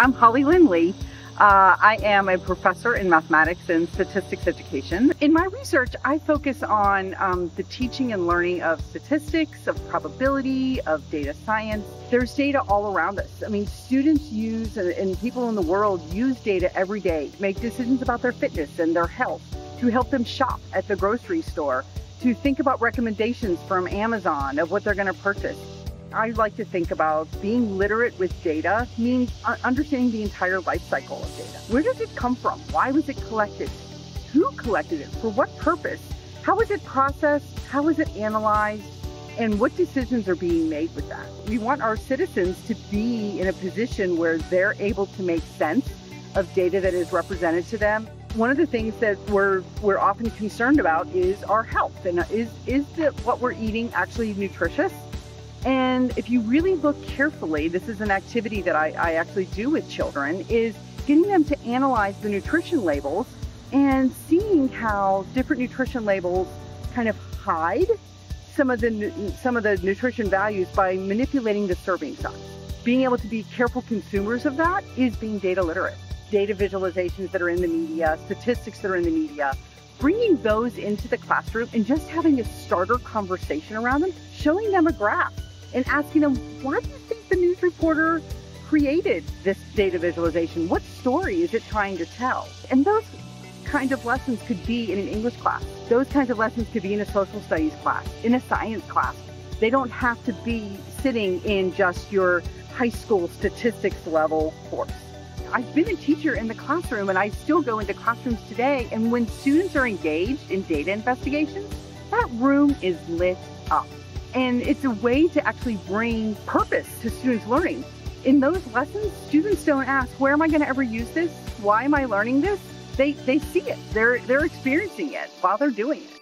I'm Hollylynne Lee. Uh, I am a professor in mathematics and statistics education. In my research, I focus on um, the teaching and learning of statistics, of probability, of data science. There's data all around us. I mean, students use and, and people in the world use data every day to make decisions about their fitness and their health, to help them shop at the grocery store, to think about recommendations from Amazon of what they're going to purchase. I like to think about being literate with data means understanding the entire life cycle of data. Where does it come from? Why was it collected? Who collected it? For what purpose? How is it processed? How is it analyzed? And what decisions are being made with that? We want our citizens to be in a position where they're able to make sense of data that is represented to them. One of the things that we're we're often concerned about is our health and is is the, what we're eating actually nutritious? And if you really look carefully, this is an activity that I, I actually do with children, is getting them to analyze the nutrition labels and seeing how different nutrition labels kind of hide some of the some of the nutrition values by manipulating the serving size. Being able to be careful consumers of that is being data literate. Data visualizations that are in the media, statistics that are in the media, bringing those into the classroom and just having a starter conversation around them, showing them a graph and asking them, why do you think the news reporter created this data visualization? What story is it trying to tell? And those kind of lessons could be in an English class. Those kinds of lessons could be in a social studies class, in a science class. They don't have to be sitting in just your high school statistics level course. I've been a teacher in the classroom and I still go into classrooms today. And when students are engaged in data investigations, that room is lit up. And it's a way to actually bring purpose to students' learning. In those lessons, students don't ask, where am I going to ever use this? Why am I learning this? They, they see it. They're, they're experiencing it while they're doing it.